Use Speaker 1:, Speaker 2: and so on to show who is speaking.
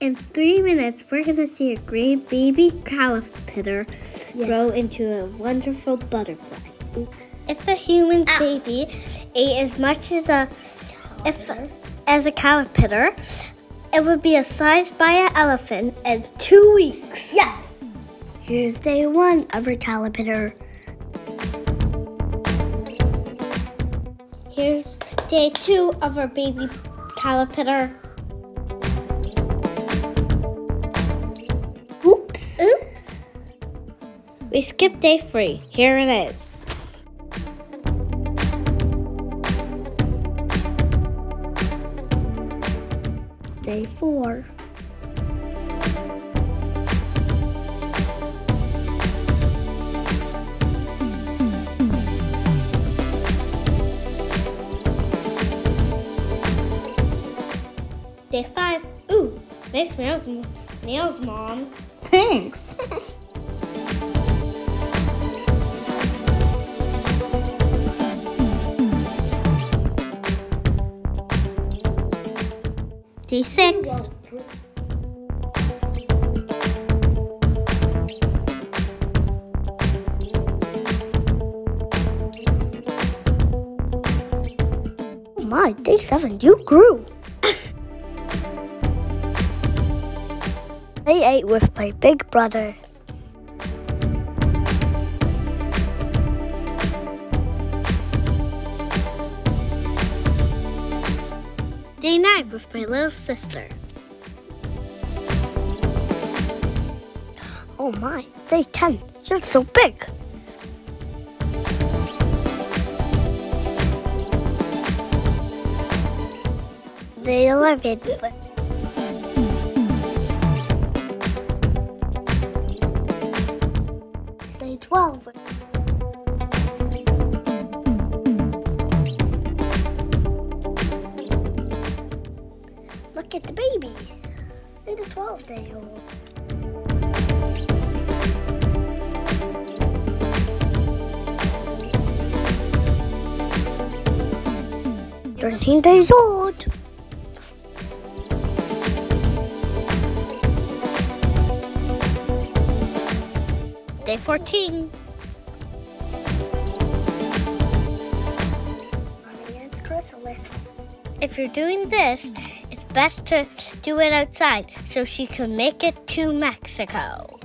Speaker 1: In three minutes, we're going to see a great baby caterpillar yeah. grow into a wonderful butterfly. If a human's Ow. Ah. baby ate as much as a if as a caterpillar, it would be a size by an elephant in two weeks.
Speaker 2: Yes. Here's day one of a caterpillar.
Speaker 1: Here's day two of our baby caterpillar. We skipped day three. Here it is.
Speaker 2: Day four.
Speaker 1: Day five. Ooh, nice nails, nails, Mom.
Speaker 3: Thanks.
Speaker 1: Day six.
Speaker 2: Oh my, day seven, you grew. I ate with my big brother.
Speaker 1: Day 9 with my little sister.
Speaker 2: Oh my, day 10. You're so big. Day 11. Day 12. Look at the baby. It's a 12 day old. Thirteen days old.
Speaker 1: Day 14. If you're doing this, best to do it outside so she can make it to Mexico.